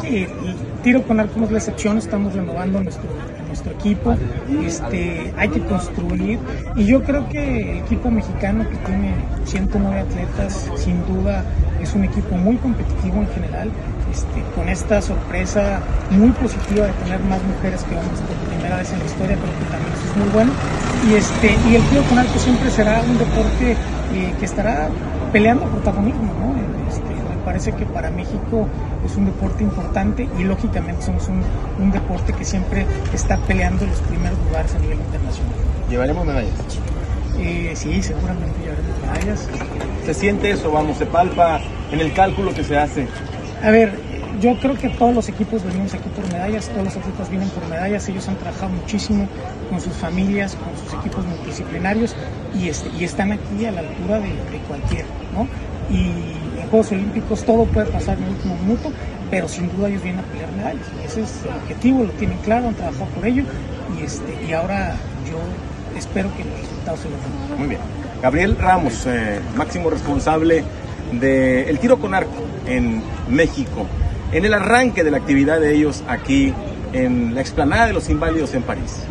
Sí, tiro con arco no es la excepción, estamos renovando nuestro, nuestro equipo, este, hay que construir y yo creo que el equipo mexicano que tiene 109 atletas, sin duda es un equipo muy competitivo en general, este, con esta sorpresa muy positiva de tener más mujeres que hombres por primera vez en la historia, creo que también eso es muy bueno. Y, este, y el tiro con arco siempre será un deporte eh, que estará peleando protagonismo, ¿no? Me parece que para México es un deporte importante y lógicamente somos un, un deporte que siempre está peleando los primeros lugares a nivel internacional. ¿Llevaremos medallas? Eh, sí, seguramente llevaremos medallas. ¿Se siente eso, vamos, se palpa en el cálculo que se hace? A ver, yo creo que todos los equipos venimos aquí por medallas, todos los atletas vienen por medallas, ellos han trabajado muchísimo con sus familias, con sus equipos multidisciplinarios y, este, y están aquí a la altura de, de cualquiera, ¿no? Y Juegos Olímpicos todo puede pasar en el último minuto, pero sin duda ellos vienen a pelear medallas. Ese es el objetivo, lo tienen claro, han trabajado por ello y, este, y ahora yo espero que los resultados se logren. Muy bien. Gabriel Ramos, eh, máximo responsable del tiro con arco en México, en el arranque de la actividad de ellos aquí en la explanada de los inválidos en París.